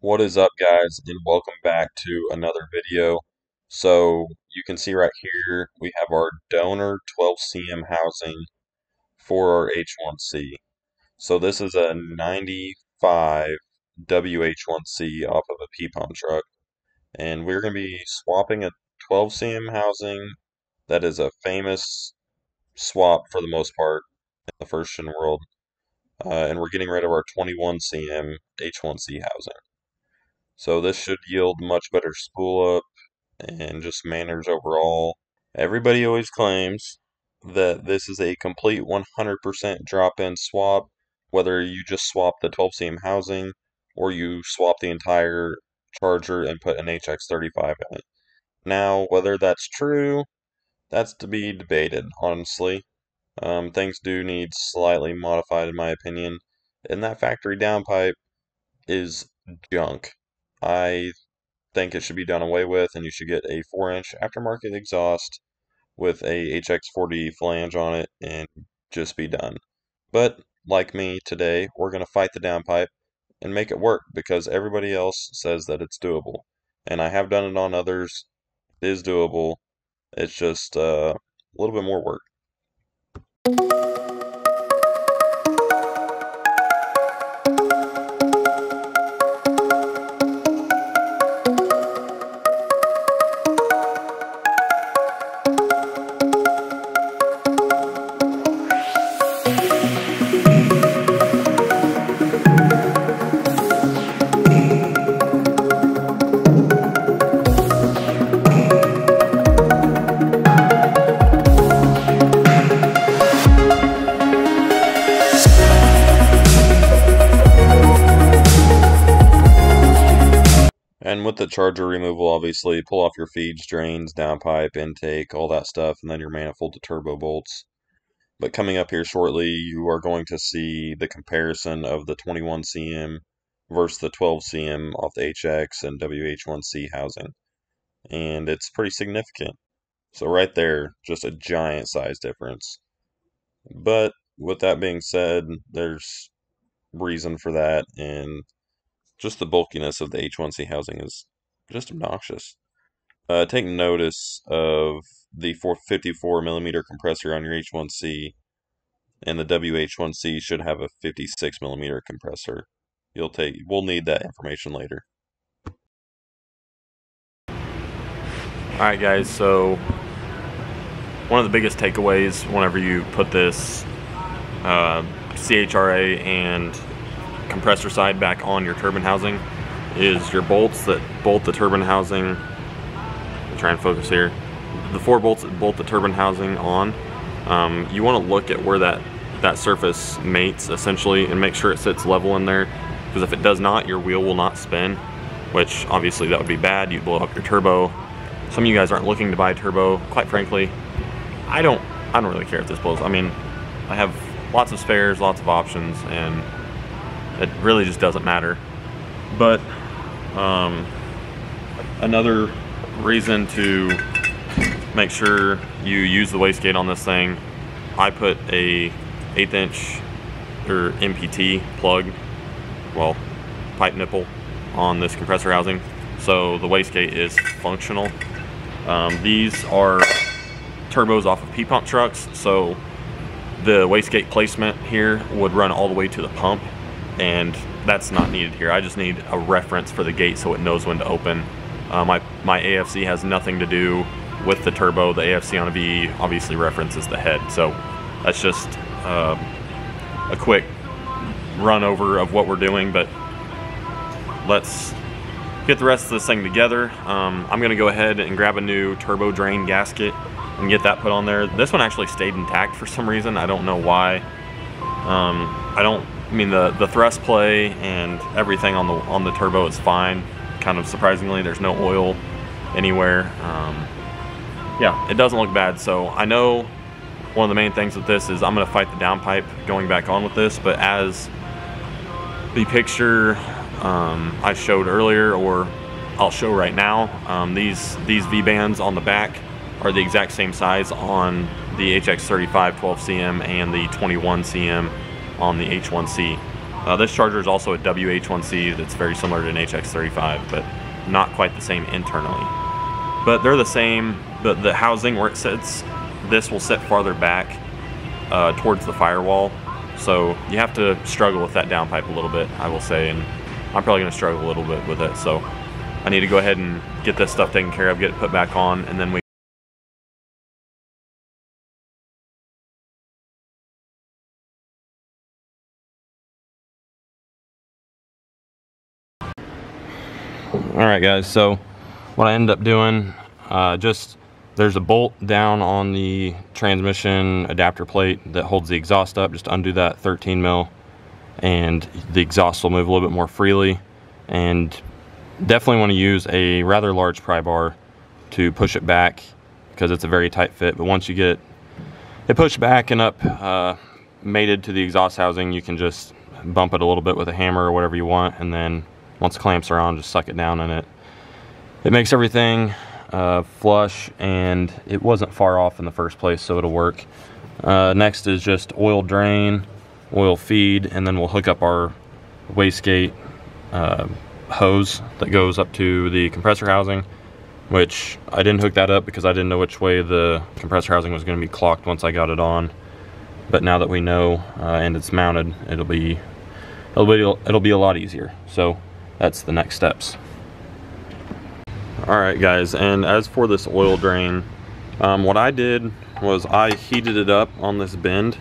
What is up guys and welcome back to another video. So you can see right here we have our donor 12cm housing for our H1C. So this is a 95 WH1C off of a P-pump truck and we're going to be swapping a 12cm housing that is a famous swap for the most part in the first gen world uh, and we're getting rid of our 21cm H1C housing. So this should yield much better spool up and just manners overall. Everybody always claims that this is a complete 100% drop-in swap, whether you just swap the 12cm housing or you swap the entire charger and put an HX35 in it. Now, whether that's true, that's to be debated, honestly. Um, things do need slightly modified in my opinion, and that factory downpipe is junk. I think it should be done away with, and you should get a 4 inch aftermarket exhaust with a HX40 flange on it and just be done. But, like me today, we're going to fight the downpipe and make it work because everybody else says that it's doable. And I have done it on others. It is doable. It's just uh, a little bit more work. And with the charger removal, obviously, pull off your feeds, drains, downpipe, intake, all that stuff, and then your manifold to turbo bolts. But coming up here shortly, you are going to see the comparison of the 21cm versus the 12cm off the HX and WH1C housing. And it's pretty significant. So right there, just a giant size difference. But with that being said, there's reason for that, and just the bulkiness of the H1C housing is just obnoxious. Uh, take notice of the 454 millimeter compressor on your H1C, and the WH1C should have a 56 millimeter compressor. You'll take. We'll need that information later. All right, guys. So one of the biggest takeaways whenever you put this uh, CHRA and compressor side back on your turbine housing is your bolts that bolt the turbine housing. I'll try and focus here. The four bolts that bolt the turbine housing on. Um, you want to look at where that that surface mates essentially and make sure it sits level in there because if it does not your wheel will not spin which obviously that would be bad you'd blow up your turbo some of you guys aren't looking to buy a turbo quite frankly I don't I don't really care if this blows I mean I have lots of spares lots of options and it really just doesn't matter. But um, another reason to make sure you use the wastegate on this thing, I put a eighth inch or MPT plug, well, pipe nipple on this compressor housing. So the wastegate is functional. Um, these are turbos off of P-pump trucks. So the wastegate placement here would run all the way to the pump and that's not needed here. I just need a reference for the gate so it knows when to open. Uh, my, my AFC has nothing to do with the turbo. The AFC on a VE obviously references the head. So that's just uh, a quick run over of what we're doing, but let's get the rest of this thing together. Um, I'm gonna go ahead and grab a new turbo drain gasket and get that put on there. This one actually stayed intact for some reason. I don't know why. Um, I don't I mean the the thrust play and everything on the on the turbo is fine. Kind of surprisingly, there's no oil anywhere. Um, yeah, it doesn't look bad. So I know one of the main things with this is I'm going to fight the downpipe going back on with this, but as the picture um, I showed earlier, or I'll show right now, um, these, these V-bands on the back are the exact same size on the HX35 12cm and the 21cm on the H1C. Uh, this charger is also a WH1C that's very similar to an HX35, but not quite the same internally. But they're the same, but the housing where it sits, this will sit farther back uh, towards the firewall. So you have to struggle with that downpipe a little bit, I will say, and I'm probably going to struggle a little bit with it. So I need to go ahead and get this stuff taken care of, get it put back on, and then we right, guys, so what I end up doing, uh, just there's a bolt down on the transmission adapter plate that holds the exhaust up. Just undo that 13 mil and the exhaust will move a little bit more freely. And definitely want to use a rather large pry bar to push it back because it's a very tight fit. But once you get it pushed back and up, uh, mated to the exhaust housing, you can just bump it a little bit with a hammer or whatever you want. And then once clamps are on, just suck it down and it, it makes everything uh, flush and it wasn't far off in the first place, so it'll work. Uh, next is just oil drain, oil feed, and then we'll hook up our wastegate uh, hose that goes up to the compressor housing, which I didn't hook that up because I didn't know which way the compressor housing was going to be clocked once I got it on. But now that we know uh, and it's mounted, it'll be it'll be it'll be a lot easier. So that's the next steps. All right, guys, and as for this oil drain, um, what I did was I heated it up on this bend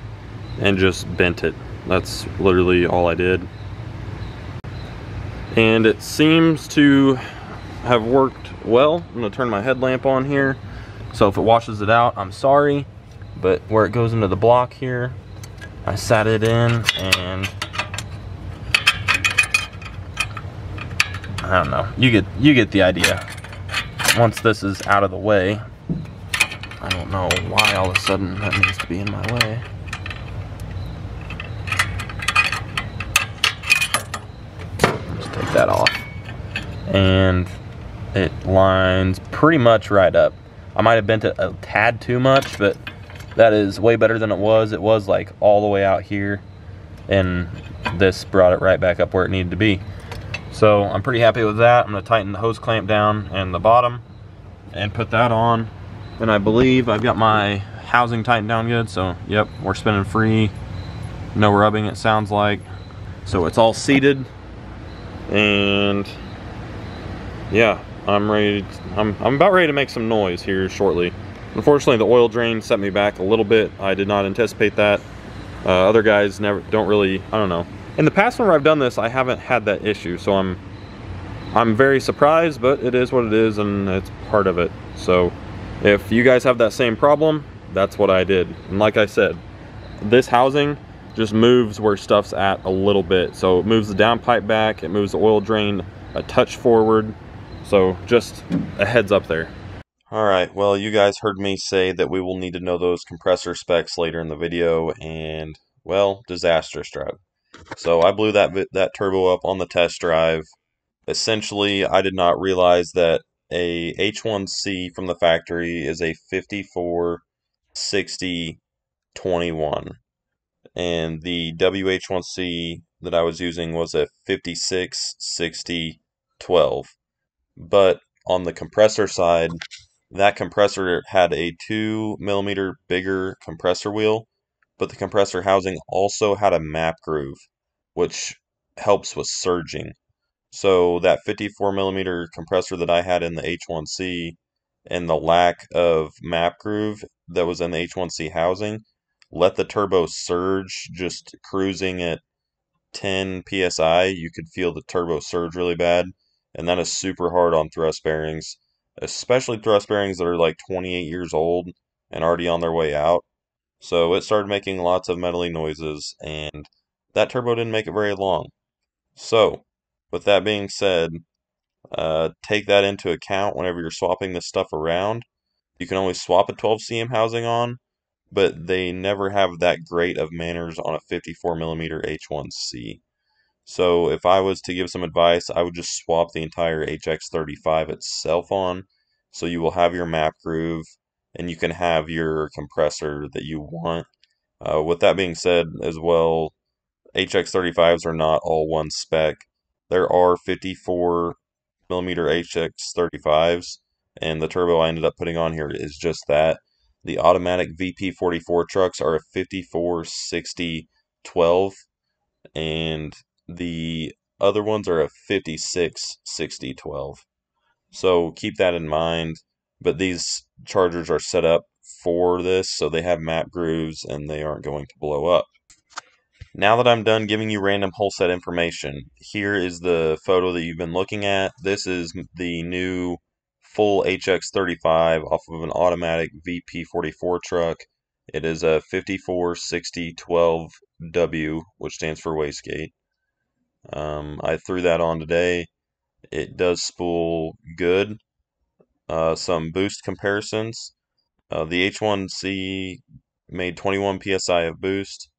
and just bent it. That's literally all I did. And it seems to have worked well. I'm gonna turn my headlamp on here. So if it washes it out, I'm sorry. But where it goes into the block here, I sat it in and I don't know. You get you get the idea. Once this is out of the way, I don't know why all of a sudden that needs to be in my way. Just take that off. And it lines pretty much right up. I might have bent it a tad too much, but that is way better than it was. It was like all the way out here, and this brought it right back up where it needed to be. So I'm pretty happy with that. I'm gonna tighten the hose clamp down and the bottom and put that on. And I believe I've got my housing tightened down good. So yep, we're spinning free. No rubbing it sounds like. So it's all seated and yeah, I'm ready. To, I'm, I'm about ready to make some noise here shortly. Unfortunately, the oil drain set me back a little bit. I did not anticipate that. Uh, other guys never don't really, I don't know in the past whenever I've done this, I haven't had that issue, so I'm I'm very surprised, but it is what it is, and it's part of it. So if you guys have that same problem, that's what I did. And like I said, this housing just moves where stuff's at a little bit. So it moves the downpipe back, it moves the oil drain a touch forward. So just a heads up there. Alright, well you guys heard me say that we will need to know those compressor specs later in the video, and well, disaster struck. So I blew that that turbo up on the test drive. Essentially, I did not realize that a H1C from the factory is a 54 60 21 and the WH1C that I was using was a 56 60 12 but on the compressor side that compressor had a 2 millimeter bigger compressor wheel but the compressor housing also had a map groove, which helps with surging. So that 54 millimeter compressor that I had in the H1C and the lack of map groove that was in the H1C housing let the turbo surge just cruising at 10 psi. You could feel the turbo surge really bad, and that is super hard on thrust bearings, especially thrust bearings that are like 28 years old and already on their way out. So it started making lots of metally noises, and that turbo didn't make it very long. So, with that being said, uh, take that into account whenever you're swapping this stuff around. You can only swap a 12 cm housing on, but they never have that great of manners on a 54mm H1C. So if I was to give some advice, I would just swap the entire HX35 itself on. So you will have your map groove and you can have your compressor that you want. Uh, with that being said, as well, HX35s are not all one spec. There are 54 millimeter HX35s, and the turbo I ended up putting on here is just that. The automatic VP44 trucks are a 5460 12, and the other ones are a 56 60 12. So keep that in mind. But these chargers are set up for this, so they have map grooves and they aren't going to blow up. Now that I'm done giving you random Holset information, here is the photo that you've been looking at. This is the new full HX35 off of an automatic VP44 truck. It is a 546012W, which stands for wastegate. Um, I threw that on today. It does spool good. Uh, some boost comparisons. Uh, the H1C made 21 psi of boost,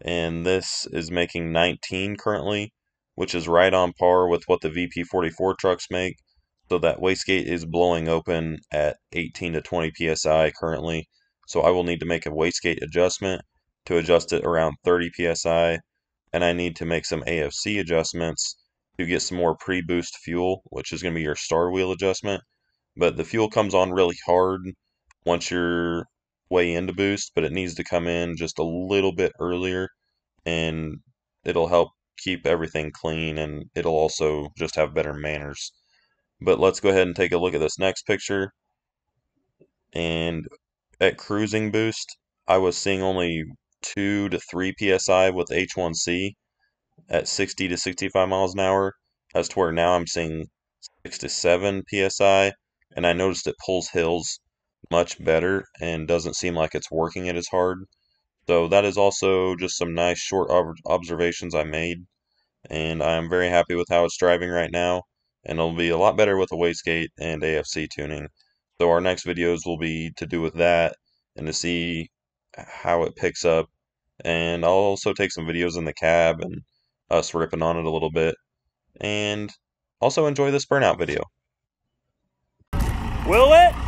and this is making 19 currently, which is right on par with what the VP44 trucks make. So that wastegate is blowing open at 18 to 20 psi currently. So I will need to make a wastegate adjustment to adjust it around 30 psi and I need to make some AFC adjustments to get some more pre-boost fuel, which is going to be your star wheel adjustment. But the fuel comes on really hard once you're way into boost, but it needs to come in just a little bit earlier and it'll help keep everything clean and it'll also just have better manners. But let's go ahead and take a look at this next picture. And at cruising boost, I was seeing only 2 to 3 psi with H1C at 60 to 65 miles an hour, as to where now I'm seeing 6 to 7 psi, and I noticed it pulls hills much better and doesn't seem like it's working it as hard. So that is also just some nice short observations I made, and I'm very happy with how it's driving right now, and it'll be a lot better with a wastegate and AFC tuning. So our next videos will be to do with that and to see how it picks up and I'll also take some videos in the cab and us ripping on it a little bit. And also enjoy this burnout video. Will it?